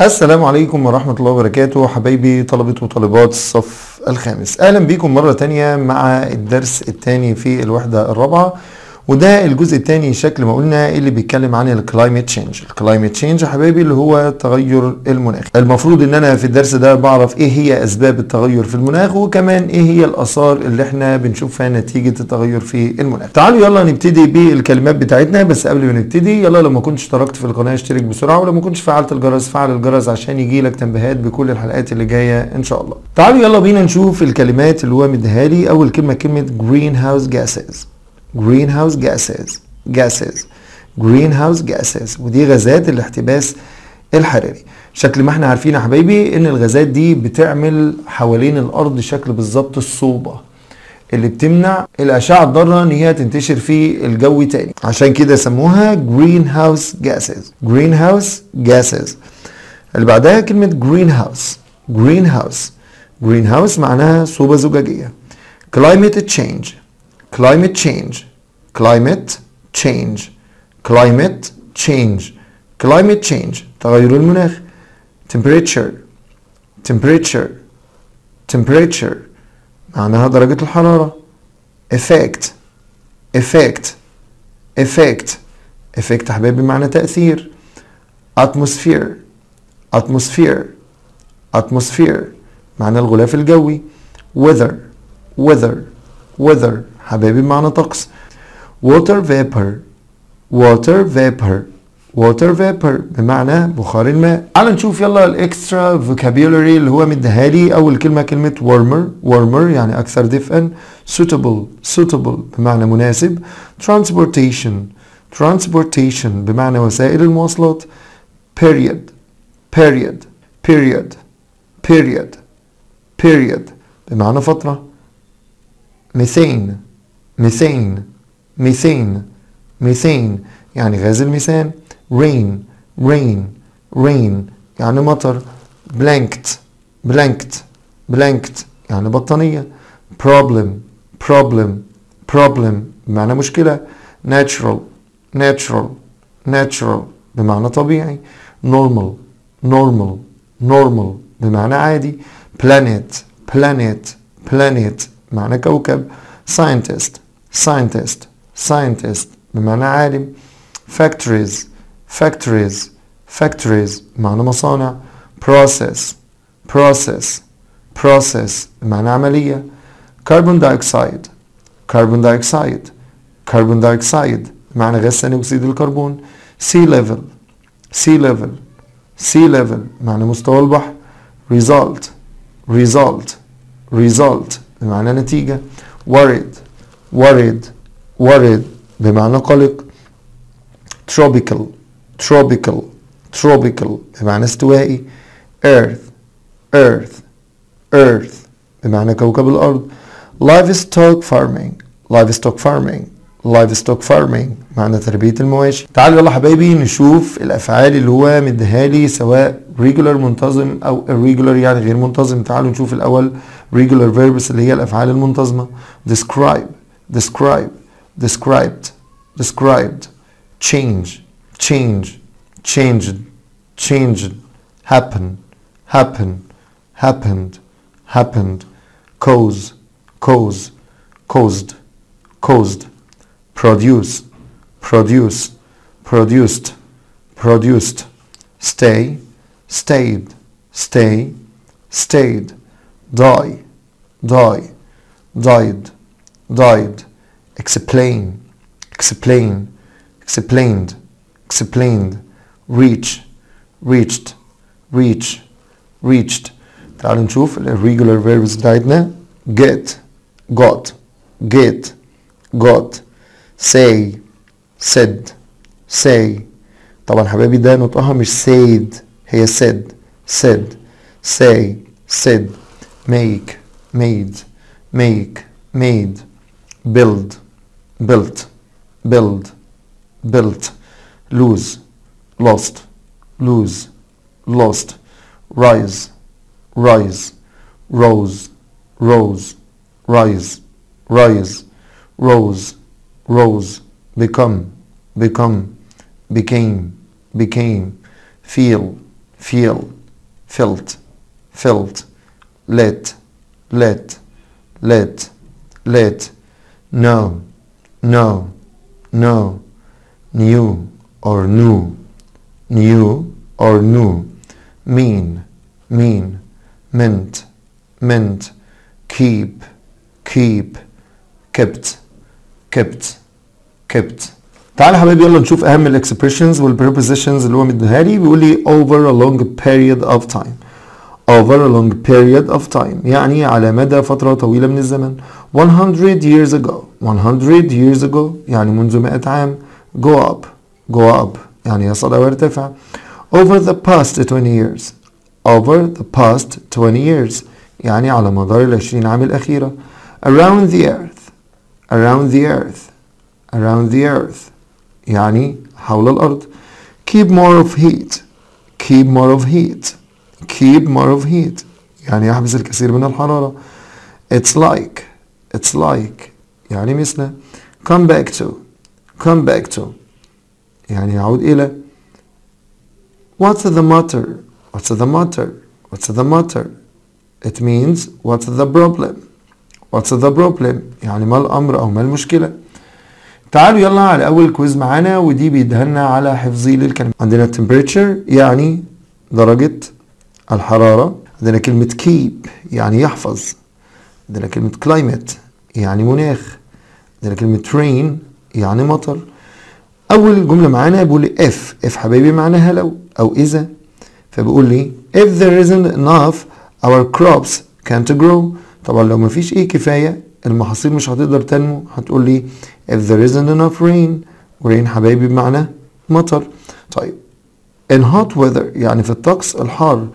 السلام عليكم ورحمة الله وبركاته حبايبي طلبة وطالبات الصف الخامس. أهلا بكم مرة تانية مع الدرس التاني في الوحدة الرابعة. وده الجزء التاني شكل ما قلنا اللي بيتكلم عن ال climate change ال climate change يا حبايبي اللي هو تغير المناخ. المفروض إن أنا في الدرس ده بعرف إيه هي أسباب التغير في المناخ وكمان إيه هي الآثار اللي إحنا بنشوفها نتيجة التغير في المناخ. تعالوا يلا نبتدي بالكلمات بتاعتنا بس قبل ما نبتدي يلا لو ما كنتش اشتركت في القناة اشترك بسرعة ولو ما كنتش فعلت الجرس فعل الجرس عشان يجيلك تنبيهات بكل الحلقات اللي جاية إن شاء الله. تعالوا يلا بينا نشوف الكلمات اللي هو مديها لي أول كلمة كلمة greenhouse gases. Greenhouse gases gases greenhouse gases. ودي غازات الاحتباس الحراري. شكل ما إحنا عارفين يا حبايبي إن الغازات دي بتعمل حوالين الأرض شكل بالظبط الصوبة اللي بتمنع الأشعة الضارة إن هي تنتشر في الجو تاني. عشان كده سموها greenhouse gases greenhouse gases. اللي بعدها كلمة greenhouse greenhouse greenhouse معناها صوبة زجاجية. Climate change climate change climate change climate change climate change تغير المناخ temperature temperature temperature معناها درجة الحرارة effect effect effect effect حبايبي معنى تأثير atmosphere atmosphere atmosphere معنى الغلاف الجوي weather weather weather حبايبي معنى طقس. Water vapor. Water vapor. Water vapor. بمعنى بخار الماء. تعال نشوف يلا ال extra vocabulary اللي هو مديها لي. أول كلمة كلمة warmer. Warmer يعني أكثر دفئا. Suitable. Suitable بمعنى مناسب. Transportation. Transportation بمعنى وسائل المواصلات. Period. Period. Period. Period. Period. بمعنى فترة. Methane. methane methane methane. يعني غاز الميثان rain rain rain يعني مطر blanket blanket blanket يعني بطانية. problem problem problem. بمعنى مشكلة. natural natural natural بمعنى طبيعي. normal normal normal بمعنى عادي. planet planet planet. معنى كوكب. scientist scientist scientist بمعنى عالم factories factories factories بمعنى مصانع process process process بمعنى عملية carbon dioxide carbon dioxide carbon dioxide بمعنى غاز ثاني أكسيد الكربون sea level sea level sea level بمعنى مستوى البحر result result result بمعنى نتيجة worried worried worried بمعنى قلق. Tropical tropical tropical بمعنى استوائي. Earth earth earth بمعنى كوكب الأرض. Livestock farming livestock farming livestock farming معنى تربية المواشي. تعالوا يلا حبايبي نشوف الأفعال اللي هو مديها لي سواء regular منتظم أو irregular يعني غير منتظم. تعالوا نشوف الأول regular verbs اللي هي الأفعال المنتظمة. Describe. Describe described described change change changed changed happen happen happened happened cause cause caused caused produce produce produced produced stay stayed stay stayed die die died died explain explain explained explained reach reached reach reached تعالوا نشوف الريجولار verbs بتاعتنا get got get got say said say طبعا حبايبي ده نطقها مش said هي said said say said make made make made build built build built lose lost lose lost rise rise rose rose rise rise rose rose become become became became feel feel felt felt let let let let know know know new or new new or new mean mean meant meant keep keep kept kept kept تعال يا حبايبي يلا نشوف اهم الاكسبريشنز والبريبوزيشنز اللي هو مديها لي بيقول لي over a long period of time over a long period of time يعني على مدى فترة طويلة من الزمن 100 years ago 100 years ago يعني منذ 100 عام go up go up يعني يصعد ويرتفع over the past 20 years over the past 20 years يعني على مدار ال 20 عام الأخيرة around the earth around the earth around the earth يعني حول الأرض keep more of heat keep more of heat keep more of heat يعني يحبس الكثير من الحرارة it's like it's like يعني مثل come back to come back to. يعني يعود إلى what's the matter what's the matter what's the matter. It means what's the problem what's the problem. يعني ما الأمر أو ما المشكلة. تعالوا يلا على أول كويز معانا ودي بيدهلنا على حفظي للكلمة. عندنا temperature يعني درجة الحرارة. عندنا كلمة keep يعني يحفظ. عندنا كلمة climate يعني مناخ. عندنا كلمة rain يعني مطر. أول جملة معانا بيقول لي if if حبايبي معناها لو أو إذا. فبيقول لي if there isn't enough our crops can't grow. طبعا لو مفيش إيه كفاية المحاصيل مش هتقدر تنمو. هتقول لي if there isn't enough rain. rain حبايبي بمعنى مطر. طيب. In hot weather يعني في الطقس الحار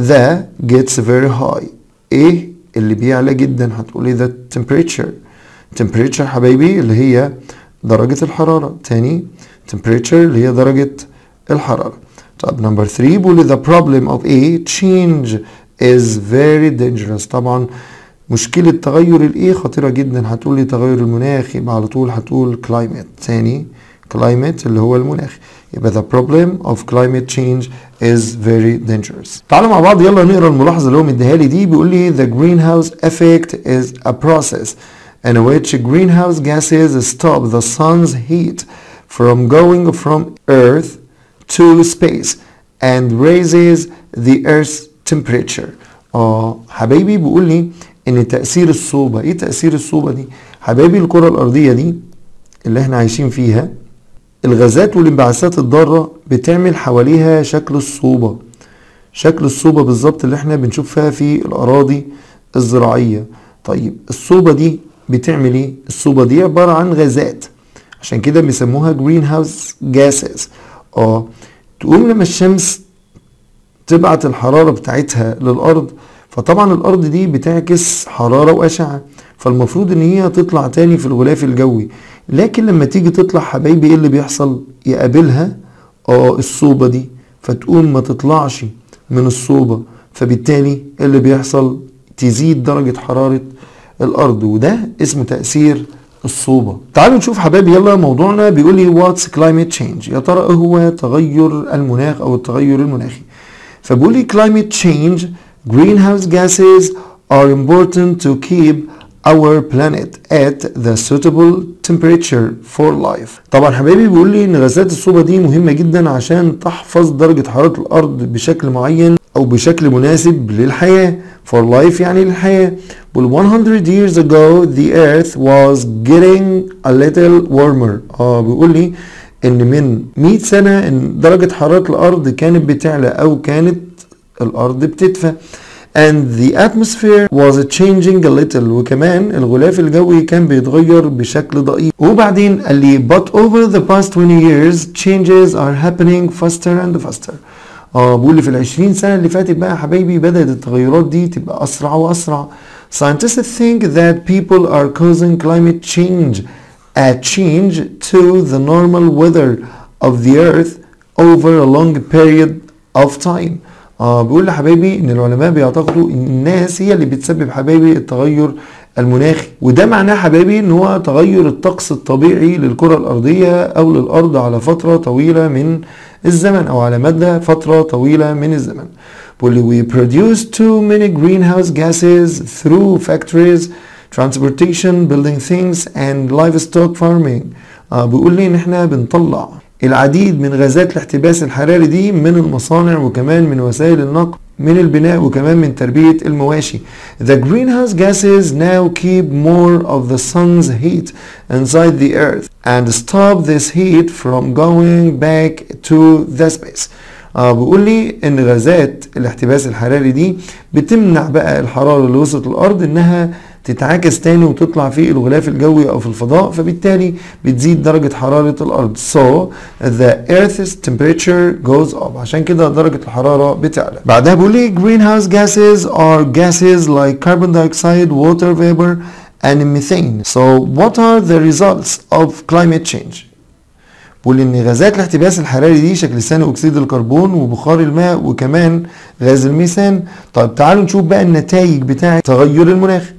the gets very high. إيه اللي بيعلى جدا هتقولي the temperature. Temperature حبايبي اللي هي درجة الحرارة. تاني temperature اللي هي درجة الحرارة. طب نمبر 3 بيقول the problem of a change is very dangerous. طبعا مشكلة تغير الايه خطيرة جدا. هتقولي تغير المناخ يبقى على طول هتقول climate. تاني climate اللي هو المناخ. يبقى the problem of climate change is very dangerous تعالوا مع بعض يلا نقرا الملاحظة اللي هو مديها لي دي بيقول لي the greenhouse effect is a process in which greenhouse gases stop the sun's heat from going from earth to space and raises the earth's temperature اه حبايبي بيقول لي ان تأثير الصوبة ايه تأثير الصوبة دي حبايبي الكرة الارضية دي اللي احنا عايشين فيها الغازات والانبعاثات الضارة بتعمل حواليها شكل الصوبة. شكل الصوبة بالظبط اللي إحنا بنشوفها في الأراضي الزراعية. طيب الصوبة دي بتعمل إيه؟ الصوبة دي عبارة عن غازات. عشان كده بيسموها جرين هاوس جاسز آه تقوم لما الشمس تبعت الحرارة بتاعتها للأرض فطبعا الأرض دي بتعكس حرارة وأشعة فالمفروض إن هي تطلع تاني في الغلاف الجوي. لكن لما تيجي تطلع حبايبي إيه اللي بيحصل؟ يقابلها آه الصوبة دي. فتقوم ما تطلعش من الصوبة. فبالتالي إيه اللي بيحصل؟ تزيد درجة حرارة الأرض. وده اسمه تأثير الصوبة. تعالوا نشوف حبايبي يلا موضوعنا بيقول لي what's climate change يا ترى إيه هو تغير المناخ أو التغير المناخي؟ فبيقول لي climate change greenhouse gases are important to keep our planet at the suitable temperature for life. طبعا حبايبي بيقول لي إن غازات الصوبة دي مهمة جدا عشان تحفظ درجة حرارة الأرض بشكل معين أو بشكل مناسب للحياة for life يعني للحياة. بل 100 years ago the earth was getting a little warmer. آه بيقول لي إن من 100 سنة إن درجة حرارة الأرض كانت بتعلى أو كانت الأرض بتدفى. and the atmosphere was changing a little وكمان الغلاف الجوي كان بيتغير بشكل ضئيل وبعدين قال لي but over the past 20 years changes are happening faster and faster اه بيقول لي في ال 20 سنه اللي فاتت بقى يا حبايبي بدات التغيرات دي تبقى اسرع واسرع scientists think that people are causing climate change a change to the normal weather of the earth over a long period of time آه بيقول لحبايبي إن العلماء بيعتقدوا إن الناس هي اللي بتسبب حبايبي التغير المناخي وده معناه حبايبي إن هو تغير الطقس الطبيعي للكرة الأرضية أو للأرض على فترة طويلة من الزمن أو على مدى فترة طويلة من الزمن. بيقول لي we produce too many greenhouse gases through factories transportation building things and livestock farming. آه بيقول لي إن إحنا بنطلع العديد من غازات الاحتباس الحراري دي من المصانع وكمان من وسائل النقل من البناء وكمان من تربية المواشي. The greenhouse gases now keep more of the sun's heat inside the earth and stop this heat from going back to the space. آه بيقول لي إن غازات الاحتباس الحراري دي بتمنع بقى الحرارة اللي وصلت الأرض إنها تتعاكس تاني وتطلع في الغلاف الجوي أو في الفضاء فبالتالي بتزيد درجة حرارة الأرض. So the earth's temperature goes up. عشان كده درجة الحرارة بتعلى. بعدها بيقول لي greenhouse gases are gases like carbon dioxide water vapor and methane. So what are the results of climate change? بيقول إن غازات الاحتباس الحراري دي شكل ثاني أكسيد الكربون وبخار الماء وكمان غاز الميثان. طيب تعالوا نشوف بقى النتائج بتاعة تغير المناخ.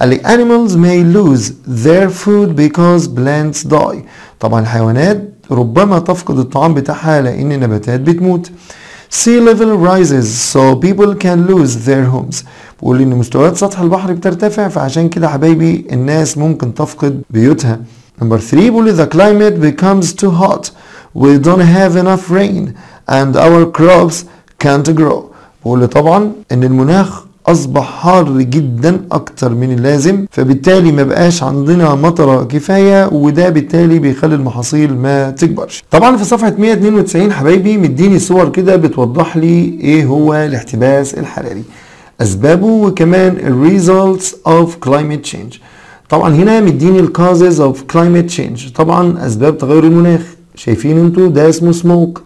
قال لي animals may lose their food because plants die طبعا الحيوانات ربما تفقد الطعام بتاعها لان النباتات بتموت sea level rises so people can lose their homes بيقول ان مستويات سطح البحر بترتفع فعشان كده حبايبي الناس ممكن تفقد بيوتها Number three بيقول the climate becomes too hot we don't have enough rain and our crops can't grow بيقول طبعا ان المناخ أصبح حار جدا أكتر من اللازم فبالتالي ما بقاش عندنا مطرة كفاية وده بالتالي بيخلي المحاصيل ما تكبرش. طبعا في صفحة 192 حبايبي مديني صور كده بتوضح لي إيه هو الاحتباس الحراري. أسبابه وكمان results of climate change. طبعا هنا مديني causes of climate change. طبعا أسباب تغير المناخ. شايفين أنتوا ده اسمه smoke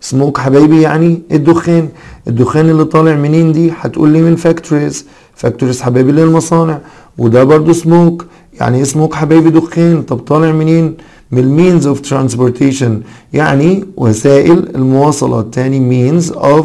smoke حبايبي يعني الدخان. الدخان اللي طالع منين دي؟ هتقول لي من factories factories حبايبي اللي المصانع. وده برضو سموك. يعني إيه سموك حبايبي دخان؟ طب طالع منين؟ من ال means of transportation يعني وسائل المواصلات. تاني means of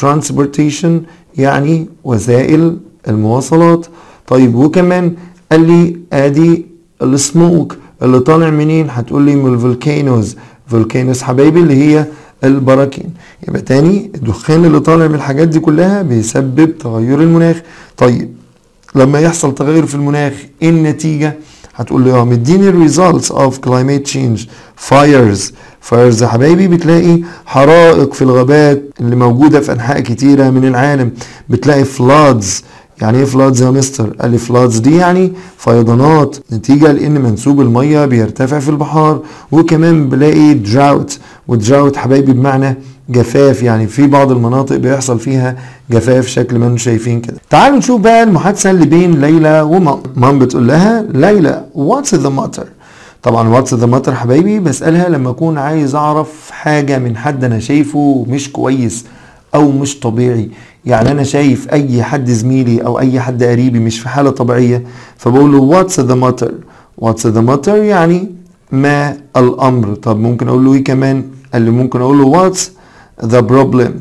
transportation. يعني وسائل المواصلات. طيب وكمان قال لي آدي السموك اللي طالع منين؟ هتقول لي من ال volcanoes volcanoes حبايبي اللي هي البراكين. يبقى تاني الدخان اللي طالع من الحاجات دي كلها بيسبب تغير المناخ. طيب لما يحصل تغير في المناخ إيه النتيجة؟ هتقول لي آه مديني results of climate change fires. fires يا حبايبي بتلاقي حرائق في الغابات اللي موجودة في أنحاء كتيرة من العالم. بتلاقي floods يعني إيه floods يا مستر؟ قال لي floods دي يعني فيضانات نتيجة لأن منسوب المية بيرتفع في البحار وكمان بلاقي drought و drought حبايبي بمعنى جفاف يعني في بعض المناطق بيحصل فيها جفاف شكل ما أنتم شايفين كده. تعالوا نشوف بقى المحادثة اللي بين ليلى و mom. Mom بتقول لها ليلى what's the matter؟ طبعا what's the matter حبايبي بسألها لما أكون عايز أعرف حاجة من حد أنا شايفه مش كويس أو مش طبيعي يعني أنا شايف أي حد زميلي أو أي حد قريبي مش في حالة طبيعية فبقول له what's the matter what's the matter يعني ما الأمر. طب ممكن أقول له إيه كمان؟ قال لي ممكن أقول له what's the problem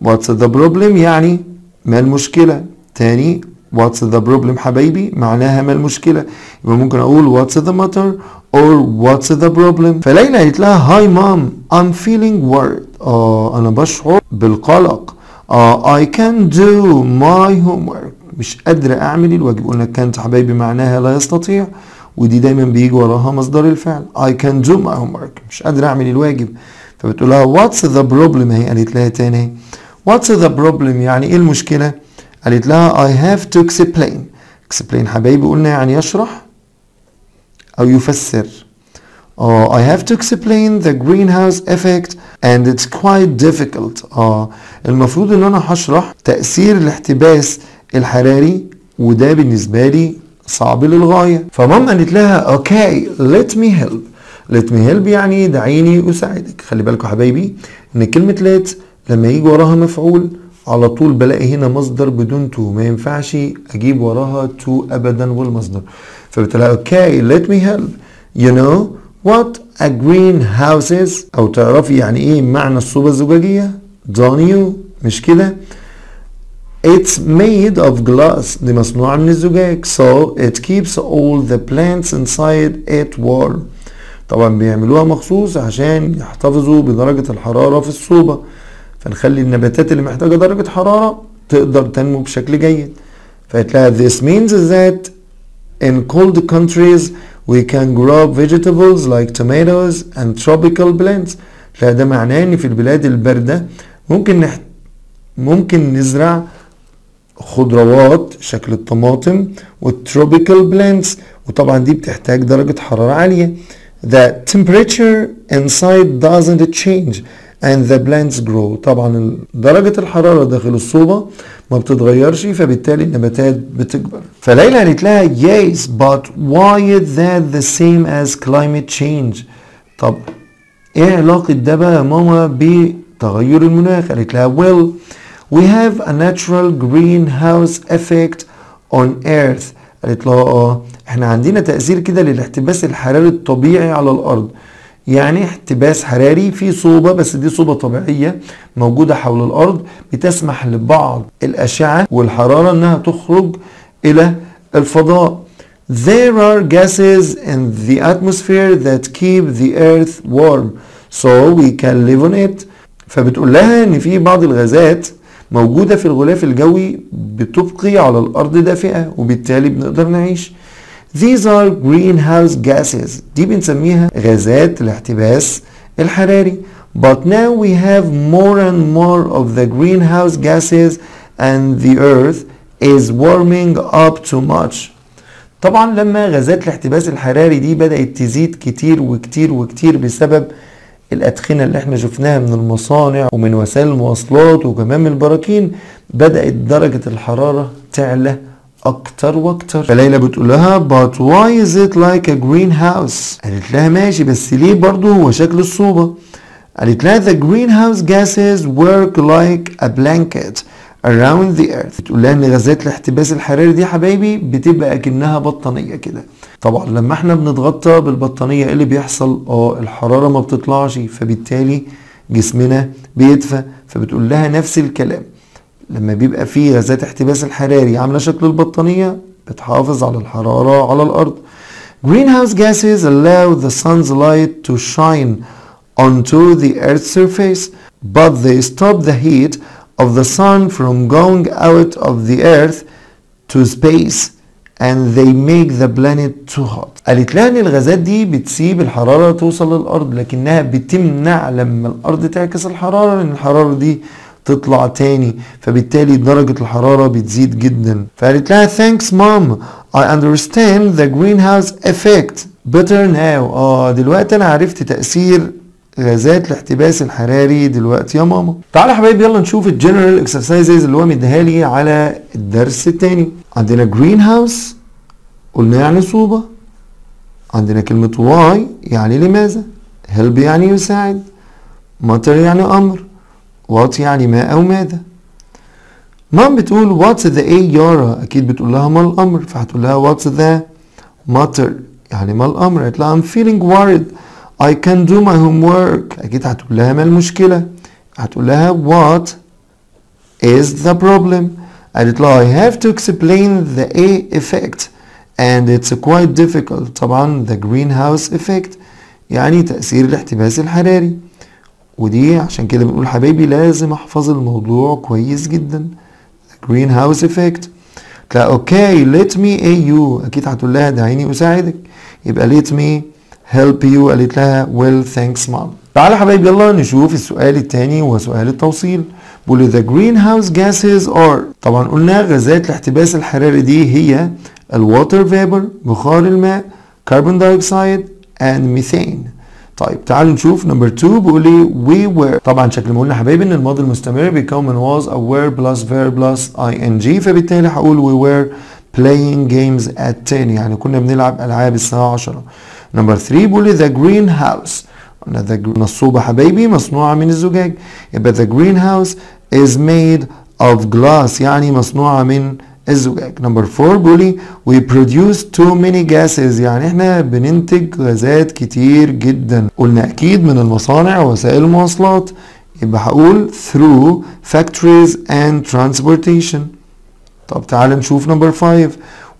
what's the problem يعني ما المشكلة؟ تاني what's the problem حبايبي؟ معناها ما المشكلة؟ يبقى ممكن أقول what's the matter or what's the problem? فليلى قالت لها hi mom I'm feeling worried. آه أنا بشعر بالقلق. Uh, I can do my homework. مش قادرة أعمل الواجب. قلنا كانت حبايبي معناها لا يستطيع ودي دايما بيجي وراها مصدر الفعل. I can do my homework. مش قادرة أعمل الواجب. فبتقول لها what's the problem هي قالت لها تاني. what's the problem يعني إيه المشكلة؟ قالت لها I have to explain. explain حبايبي قلنا يعني يشرح أو يفسر. Uh, I have to explain the greenhouse effect and it's quite difficult. Uh, المفروض إن أنا هشرح تأثير الاحتباس الحراري وده بالنسبة لي صعب للغاية. فماما قالت لها okay let me help. let me help يعني دعيني اساعدك. خلي بالكم حبايبي إن كلمة let لما يجي وراها مفعول على طول بلاقي هنا مصدر بدون to ما ينفعش أجيب وراها to ابدا والمصدر. فبتلاقي okay let me help. You know What a greenhouse is أو تعرفي يعني إيه معنى الصوبة الزجاجية؟ You? مش كده؟ It's made of glass. دي مصنوعة من الزجاج. So it keeps all the plants inside it warm. طبعا بيعملوها مخصوص عشان يحتفظوا بدرجة الحرارة في الصوبة. فنخلي النباتات اللي محتاجة درجة حرارة تقدر تنمو بشكل جيد. فهتلاقي this means that in cold countries we can grow vegetables like tomatoes and tropical plants. لا ده معناه إن في البلاد الباردة ممكن نح... ممكن نزرع خضروات شكل الطماطم وال tropical plants وطبعا دي بتحتاج درجة حرارة عالية. The temperature inside doesn't change. And the plants grow. طبعا درجة الحرارة داخل الصوبة ما بتتغيرش فبالتالي النباتات بتكبر. فليلى قالت لها yes but why is that the same as climate change? طب إيه علاقة ده بقى يا ماما بتغير المناخ؟ قالت لها well we have a natural greenhouse effect on earth. قالت لها آه إحنا عندنا تأثير كده للاحتباس الحراري الطبيعي على الأرض. يعني احتباس حراري في صوبة بس دي صوبة طبيعية موجودة حول الأرض بتسمح لبعض الأشعة والحرارة إنها تخرج إلى الفضاء. There are gases in the atmosphere that keep the earth warm so we can live on it. فبتقول لها إن في بعض الغازات موجودة في الغلاف الجوي بتبقي على الأرض دافئة وبالتالي بنقدر نعيش. These are greenhouse gases. دي بنسميها غازات الاحتباس الحراري. But now we have more and more of the greenhouse gases and the earth is warming up too much. طبعا لما غازات الاحتباس الحراري دي بدأت تزيد كتير وكتير وكتير بسبب الأدخنة اللي إحنا شفناها من المصانع ومن وسائل المواصلات وكمان من البراكين بدأت درجة الحرارة تعلى. أكتر وأكتر. فليلى بتقول لها but why is it like a greenhouse? قالت لها ماشي بس ليه برضو هو شكل الصوبة? قالت لها the greenhouse gases work like a blanket around the earth. بتقول لها إن غازات الاحتباس الحراري دي يا حبايبي بتبقى أكنها بطانية كده. طبعا لما إحنا بنتغطى بالبطانية إيه اللي بيحصل آه الحرارة ما بتطلعش فبالتالي جسمنا بيدفى. فبتقول لها نفس الكلام. لما بيبقى فيه غازات احتباس الحراري عاملة شكل البطانية بتحافظ على الحرارة على الأرض. Greenhouse gases allow the sun's light to shine onto the earth's surface but they stop the heat of the sun from going out of the earth to space and they make the planet too hot. قالت لها إن الغازات دي بتسيب الحرارة توصل للأرض لكنها بتمنع لما الأرض تعكس الحرارة ان الحرارة دي تطلع تاني فبالتالي درجة الحرارة بتزيد جدا. فقالت لها thanks mom. I understand the greenhouse effect better now. آه دلوقتي أنا عرفت تأثير غازات الاحتباس الحراري دلوقتي يا ماما. تعالى يا حبايبي يلا نشوف ال general exercises اللي هو مديها لي على الدرس التاني. عندنا greenhouse قلنا يعني صوبة. عندنا كلمة why يعني لماذا؟ help يعني يساعد. matter يعني أمر. what يعني ما أو ماذا mom بتقول what's the إيه يارا أكيد بتقول لها ما الأمر فهتقول لها what's the matter يعني ما الأمر قالت لها I'm feeling worried. I can do my homework. أكيد هتقول لها ما المشكلة هتقول لها what is the problem? قالت لها I have to explain the A effect and it's quite difficult. طبعا the greenhouse effect. يعني تأثير الاحتباس الحراري ودي عشان كده بنقول حبايبي لازم أحفظ الموضوع كويس جدا. The greenhouse effect. لا أوكي let me aid you أكيد هتقول لها دعيني أساعدك. يبقى let me help you. قالت لها well thanks mom تعالى حبايبي يلا نشوف السؤال التاني وهو سؤال التوصيل. بيقول the greenhouse gases are طبعا قلنا غازات الاحتباس الحراري دي هي ال water vapor بخار الماء carbon dioxide and methane. طيب تعالوا نشوف. number 2 بيقول لي we were طبعا شكل ما قلنا حبايبي إن الماضي المستمر بيكون من was أو were plus verb plus ing. فبالتالي هقول we were playing games at 10 يعني كنا بنلعب ألعاب الساعة 10 number 3 بيقول لي the greenhouse قلنا إن الصوبة حبايبي مصنوعة من الزجاج. يبقى the greenhouse is made of glass يعني مصنوعة من الزجاج. number 4 بيقول لي we produce too many gases. يعني إحنا بننتج غازات كتير جدا. قلنا أكيد من المصانع ووسائل المواصلات. يبقى هقول through factories and transportation. طب تعال نشوف number 5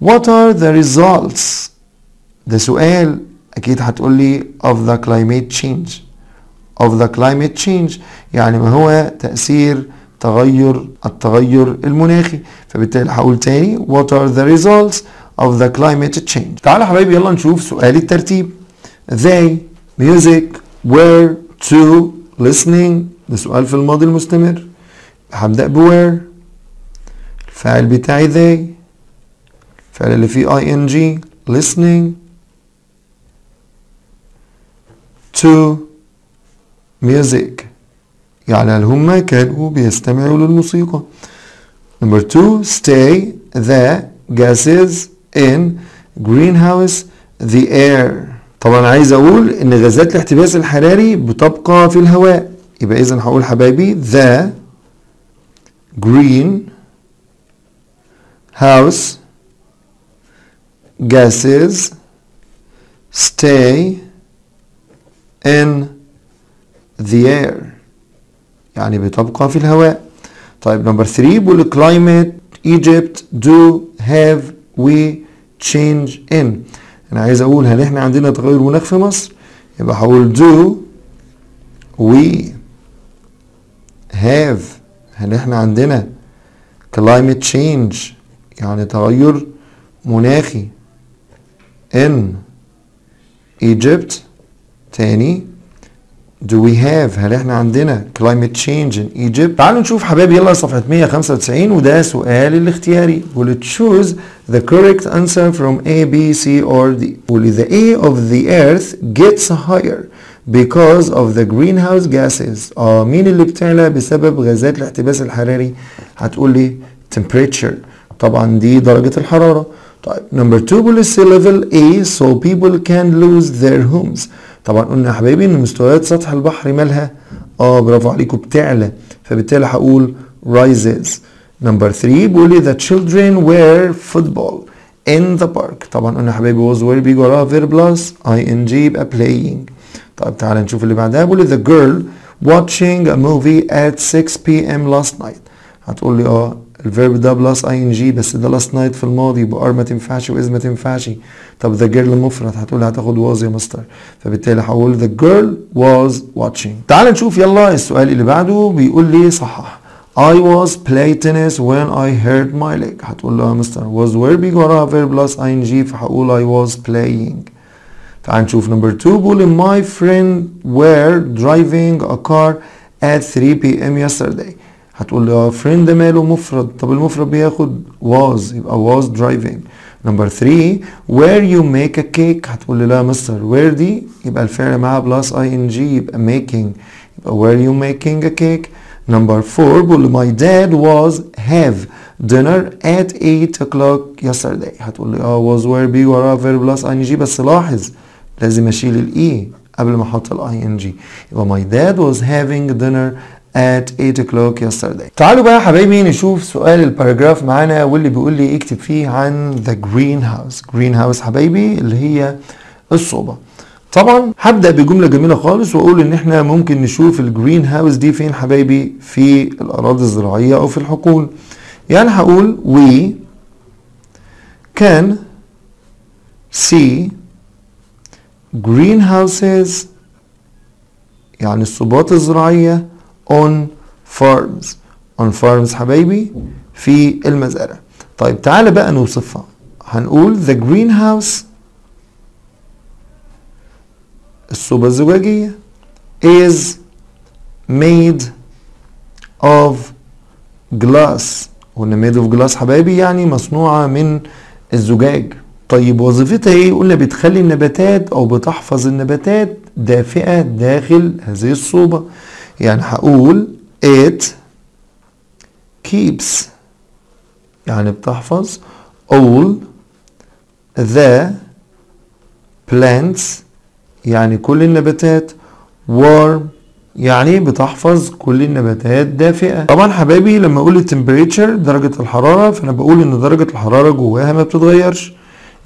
what are the results? ده سؤال أكيد هتقول لي of the climate change. Of the climate change. يعني ما هو تأثير تغير التغير المناخي. فبالتالي هقول تاني what are the results of the climate change تعالوا حبايبي يلا نشوف سؤال الترتيب. They music were to listening. ده سؤال في الماضي المستمر. هبدأ ب were الفاعل بتاعي they. الفعل اللي فيه ing listening. To music. يعني هل هم كانوا بيستمعوا للموسيقى. Number two stay the gases in greenhouse the air. طبعا عايز أقول إن غازات الاحتباس الحراري بتبقى في الهواء. يبقى اذا هقول حبايبي the green house gases stay in the air. يعني بتبقى في الهواء. طيب نمبر 3 بيقول climate Egypt do have we change in أنا عايز أقول هل إحنا عندنا تغير مناخ في مصر؟ يبقى هقول do we have هل إحنا عندنا climate change يعني تغير مناخي in Egypt تاني. Do we have هل احنا عندنا climate change in Egypt؟ تعالوا نشوف حبايبي يلا صفحة 195 وده سؤال الاختياري بيقول choose the correct answer from A, B, C or D. بيقول the A of the earth gets higher because of the greenhouse gases. اه مين اللي بتعلى بسبب غازات الاحتباس الحراري؟ هتقول لي temperature. طبعا دي درجة الحرارة. طيب number 2 بيقول sea level A so people can lose their homes. طبعا قلنا يا حبايبي إن مستويات سطح البحر مالها آه برافو عليكم بتعلى. فبالتالي هقول rises. نمبر 3 بيقول لي the children were football in the park. طبعا قلنا يا حبايبي was where بيجي وراها verb plus ing يبقى playing. طيب تعالى نشوف اللي بعدها. بيقول لي the girl watching a movie at 6 p.m. last night. هتقول لي آه ال verb ده plus ing بس ده last night في الماضي يبقى are ما تنفعش و is ما تنفعش. طب the girl مفرد هتقول هتاخد was يا مستر فبالتالي هقول the girl was watching تعال نشوف يلا السؤال اللي بعده بيقول لي صحح. I was play tennis when I hurt my leg. هتقول له يا مستر was were بيجي وراها verb plus ing فهقول I was playing. تعال نشوف number 2 بيقول my friend were driving a car at 3 p.m. yesterday. هتقول له friend ده ماله مفرد طب المفرد بياخد was يبقى was driving. number 3 were you make a cake. هتقول لي لا مستر were دي؟ يبقى الفعل معاها بلس ing يبقى making. يبقى were you making a cake. number 4 بقول my dad was have dinner at 8 o'clock yesterday. هتقول لي آه was were بيجي وراها verb plus ing. بس لاحظ لازم أشيل ال e قبل ما أحط ال ing يبقى my dad was having dinner at 8 o'clock yesterday. تعالوا بقى يا حبايبي نشوف سؤال ال paragraph معانا واللي بيقول لي اكتب فيه عن the greenhouse. greenhouse حبايبي اللي هي الصوبة. طبعا هبدأ بجملة جميلة خالص وأقول إن إحنا ممكن نشوف ال greenhouse دي فين حبايبي؟ في الأراضي الزراعية أو في الحقول. يعني هقول we can see greenhouses يعني الصوبات الزراعية on farms. On farms حبايبي في المزارع. طيب تعالى بقى نوصفها. هنقول the greenhouse الصوبة الزجاجية is made of glass. قلنا made of glass حبايبي يعني مصنوعة من الزجاج. طيب وظيفتها إيه؟ قلنا بتخلي النباتات أو بتحفظ النباتات دافئة داخل هذه الصوبة. يعني هقول it keeps. يعني بتحفظ. all the plants. يعني كل النباتات. warm. يعني بتحفظ كل النباتات دافئة. طبعا حبايبي لما أقول temperature درجة الحرارة فأنا بقول إن درجة الحرارة جواها ما بتتغيرش.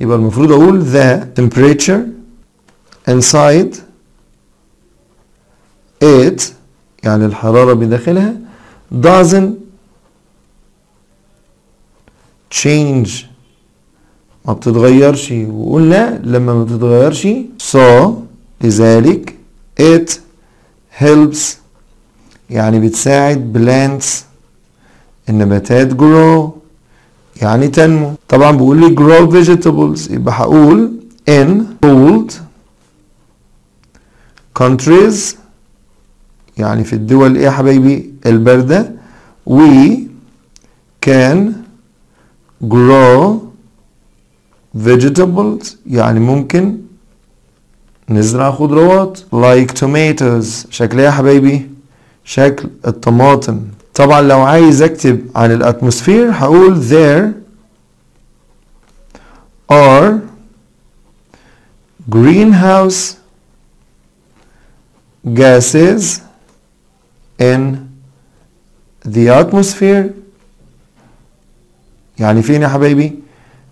يبقى المفروض أقول the temperature inside it يعني الحرارة بداخلها doesn't change. ما بتتغيرش. وقلنا لما ما بتتغيرش so لذلك it helps. يعني بتساعد plants النباتات grow يعني تنمو. طبعا بيقول لي grow vegetables. يبقى هقول in cold countries يعني في الدول إيه يا حبايبي؟ الباردة. we can grow vegetables يعني ممكن نزرع خضروات. Like tomatoes. شكلها يا حبايبي؟ شكل الطماطم. طبعا لو عايز أكتب عن الأتموسفير هقول there are greenhouse gases in the atmosphere. يعني فين يا حبايبي؟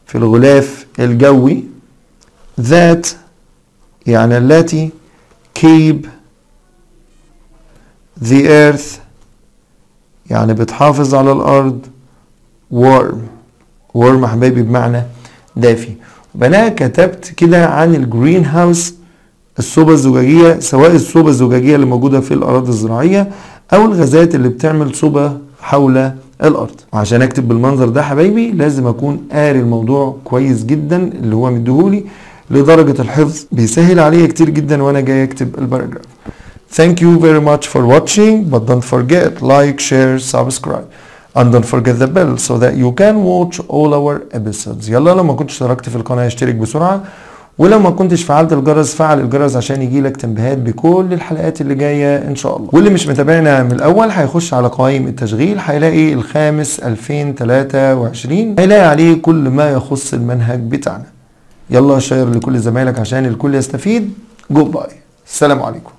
في الغلاف الجوي. That يعني التي keep the earth يعني بتحافظ على الأرض warm. Warm يا حبايبي بمعنى دافي. وبناء كتبت كده عن الجرين هاوس الصوبة الزجاجية سواء الصوبة الزجاجية اللي موجودة في الأراضي الزراعية أو الغازات اللي بتعمل صوبة حول الأرض. وعشان أكتب بالمنظر ده حبايبي لازم أكون قاري الموضوع كويس جدا اللي هو مديهولي لدرجة الحفظ بيسهل عليا كتير جدا وأنا جاي أكتب الباراجراف. Thank you very much for watching but don't forget like, share, subscribe. And don't forget the bell so that you can watch all our episodes. يلا لو ما كنتش اشتركت في القناة اشترك بسرعة. ولو ما كنتش فعلت الجرس فعل الجرس عشان يجي لك تنبيهات بكل الحلقات اللي جاية إن شاء الله. واللي مش متابعنا من الأول هيخش على قوائم التشغيل هيلاقي الخامس 2023 هيلاقي عليه كل ما يخص المنهج بتاعنا. يلا share لكل زمايلك عشان الكل يستفيد. goodbye السلام عليكم.